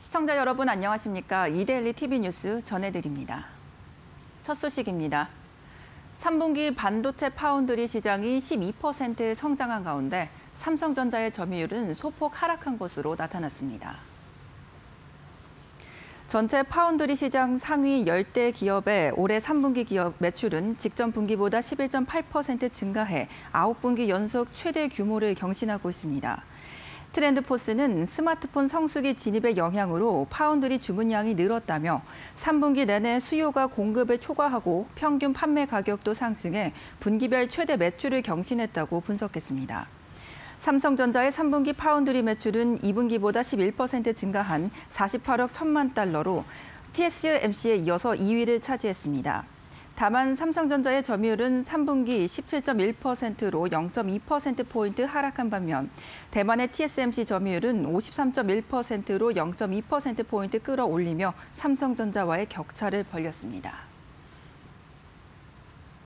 시청자 여러분 안녕하십니까? 이데일리 TV 뉴스 전해드립니다. 첫 소식입니다. 3분기 반도체 파운드리 시장이 12% 성장한 가운데 삼성전자의 점유율은 소폭 하락한 것으로 나타났습니다. 전체 파운드리 시장 상위 10대 기업의 올해 3분기 기업 매출은 직전 분기보다 11.8% 증가해 9분기 연속 최대 규모를 경신하고 있습니다. 트렌드포스는 스마트폰 성수기 진입의 영향으로 파운드리 주문량이 늘었다며 3분기 내내 수요가 공급을 초과하고 평균 판매 가격도 상승해 분기별 최대 매출을 경신했다고 분석했습니다. 삼성전자의 3분기 파운드리 매출은 2분기보다 11% 증가한 48억 1천만 달러로 TSMC에 이어서 2위를 차지했습니다. 다만 삼성전자의 점유율은 3분기 17.1%로 0.2%포인트 하락한 반면 대만의 TSMC 점유율은 53.1%로 0.2%포인트 끌어올리며 삼성전자와의 격차를 벌렸습니다.